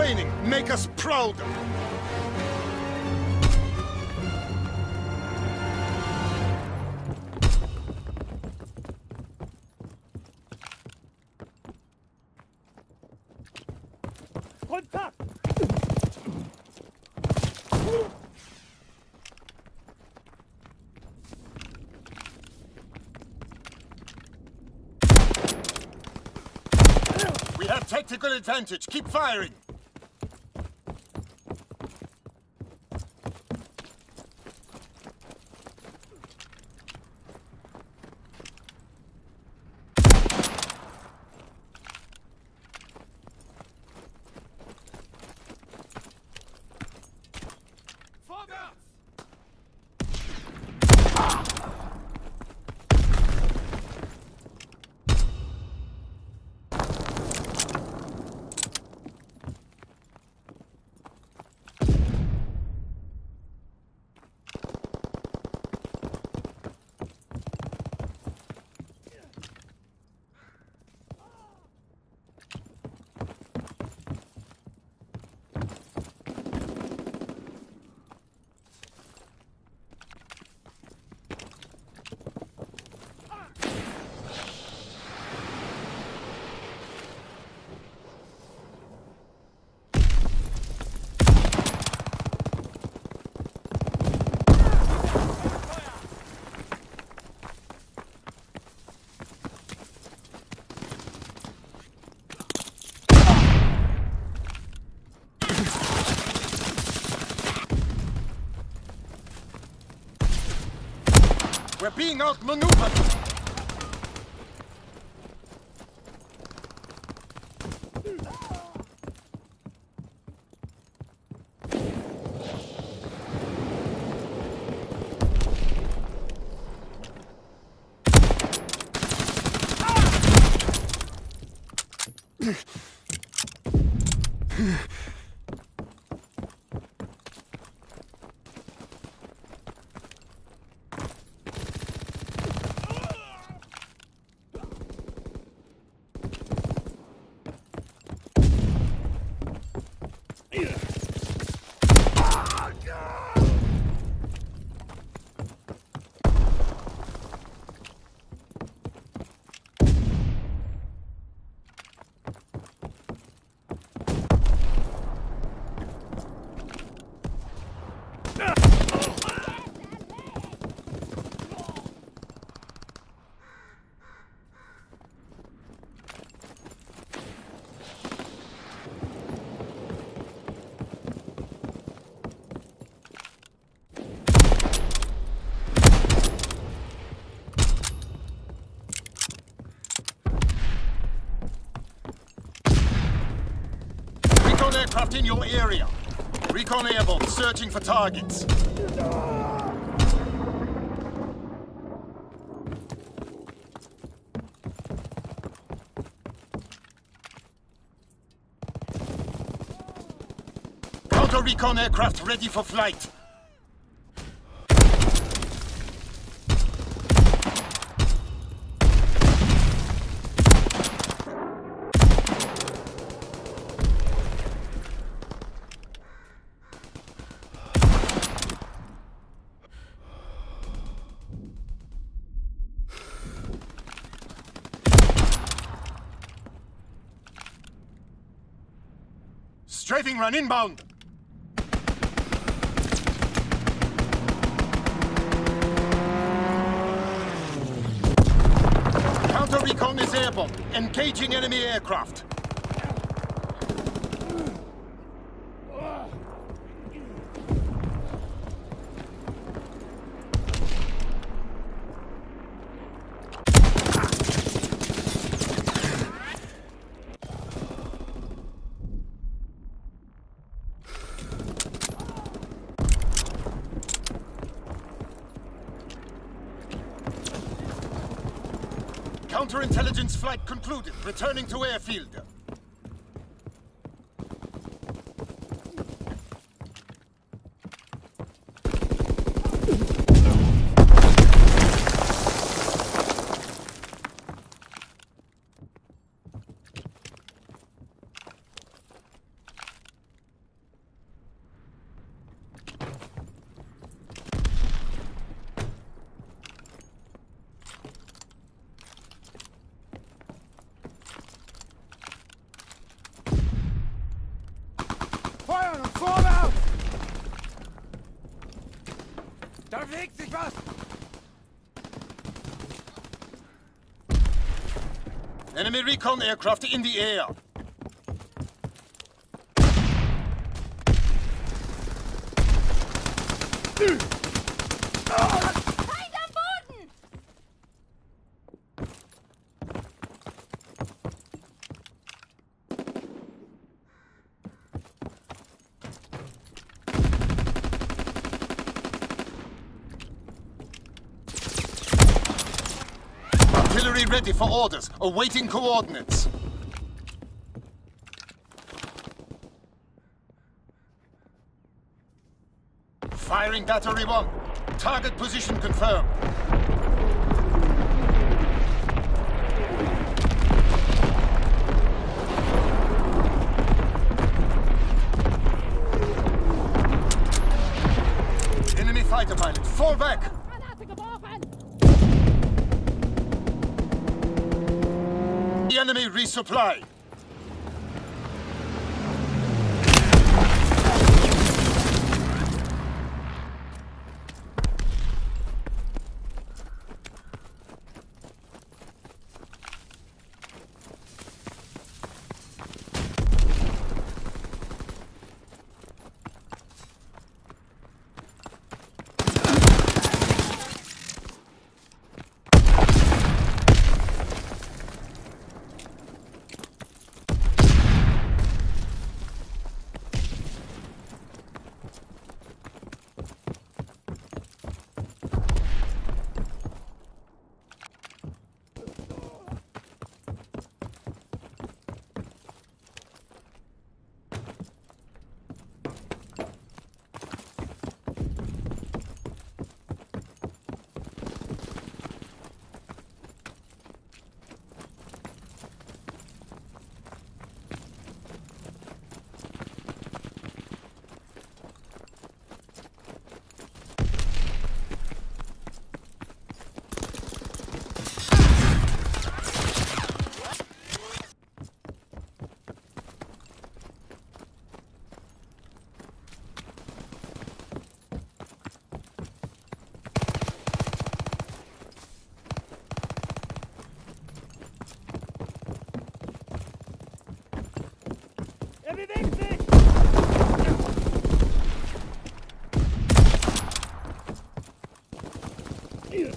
training make us proud. Kontakt! We have tactical advantage. Keep firing. Being outmaneuvered. Recon aircraft in your area. Recon airborne searching for targets. Counter recon aircraft ready for flight. Strafing run inbound. Counter recon is airborne. Engaging enemy aircraft. Counterintelligence flight concluded. Returning to airfield. Bewegt sich was! Enemy recon aircraft in the air. Feind ready for orders, awaiting coordinates. Firing battery one. Target position confirmed. Enemy fighter pilot, fall back! Enemy resupply. Yeah.